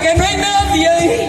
que no hay nadie ahí.